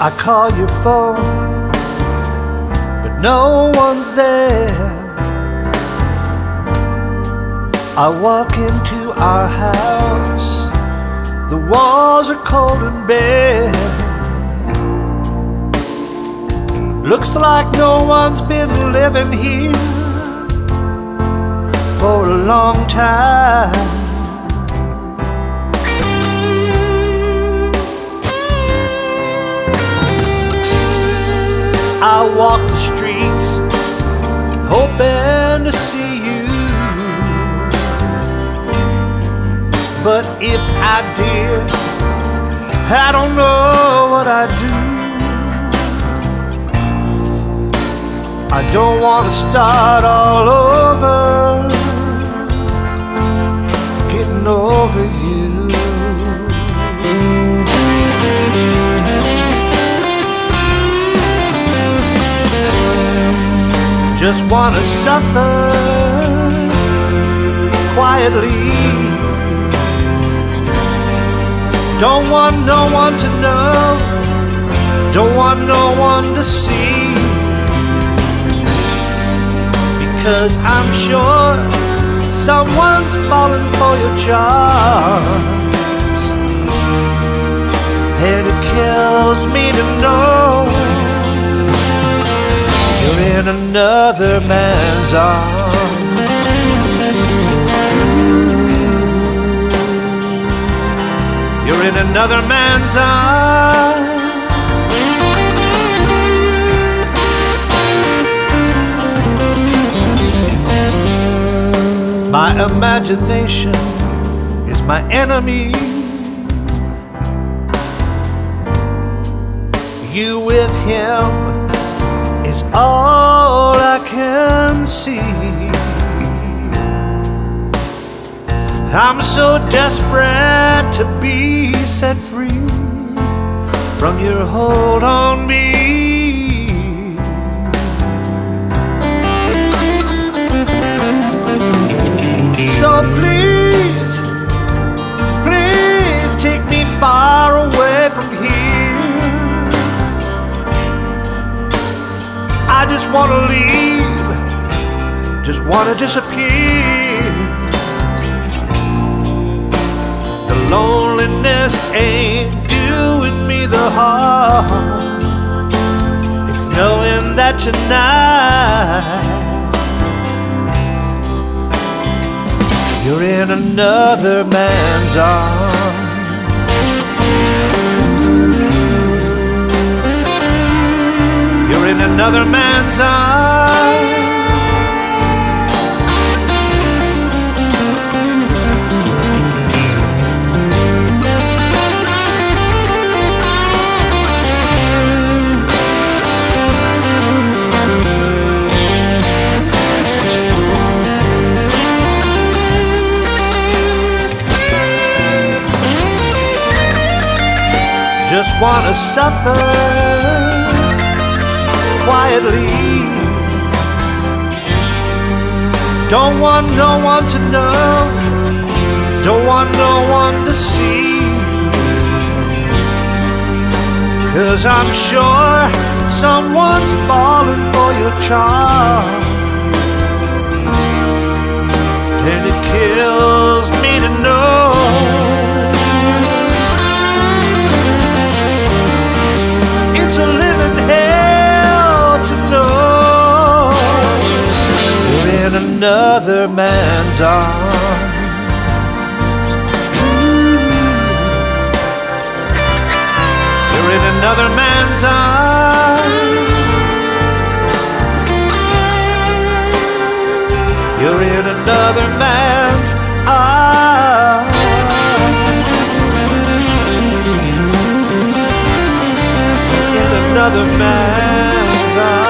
I call your phone, but no one's there. I walk into our house, the walls are cold and bare. Looks like no one's been living here for a long time. Walk the streets hoping to see you. But if I did, I don't know what I'd do. I don't want to start all over, just wanna suffer quietly. Don't want no one to know, don't want no one to see. Because I'm sure someone's falling for your charms, and it kills me to know you're in another man's arms. You're in another man's arms. My imagination is my enemy. You with him all I can see. I'm so desperate to be set free from your hold on me. So please, wanna disappear. The loneliness ain't doing me the harm. It's knowing that tonight you're in another man's arms. You're in another man's arms. Just wanna suffer quietly. Don't want no one to know, don't want no one to see. Cause I'm sure someone's falling for your charm. And it kills another man's arms. Mm. You're in another man's arms. You're in another man's arms. In another man's arms.